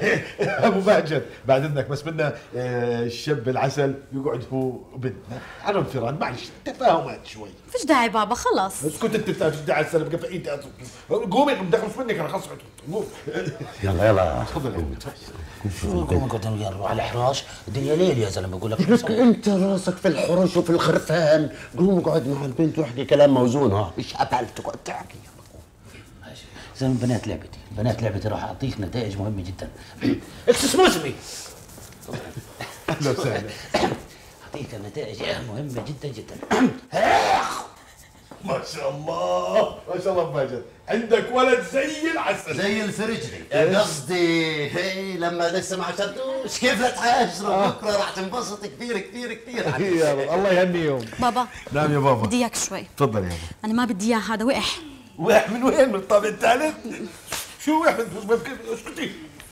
ابو ماجد. بعد إذنك بس بدنا آه، الشاب العسل يقعد هو وبنتنا على انفراد معلش تفاهمات شوي. فيش داعي بابا؟ خلص. اسكت أنت تدعي على السلام بقى في ايدي قومي بدخلش منك أنا خلص قوم. يلا يلا. تفضل. شو قوم قدام يلا على حراش الدنيا ليل يا زلمة بقول لك لك أنت راسك في الحرش وفي الخرفان. قوم اقعد مع البنت واحكي كلام موزون. ها إيش قبل تقعد تحكي. ماشي. زلمة البنات لعبتي. البنات لعبتي راح أعطيك نتائج مهمة جدا. اكسكيوز مي. أهلا وسهلا. أعطيك نتائج مهمة جدا جدا. ما شاء الله ما شاء الله ماجد عندك ولد زي العسل. زي الفرجلي قصدي هي لما لسه ما عشرتوش كيف لا تعاشره بكرة راح تنبسط كثير كثير كثير يا رب الله يهنيهم بابا نعم يا بابا. بدي إياك شوي. تفضل يا بابا. أنا ما بدي اياه هذا وقح. وقع من وين؟ من الطابق الثالث؟ 修呀，我我给兄弟。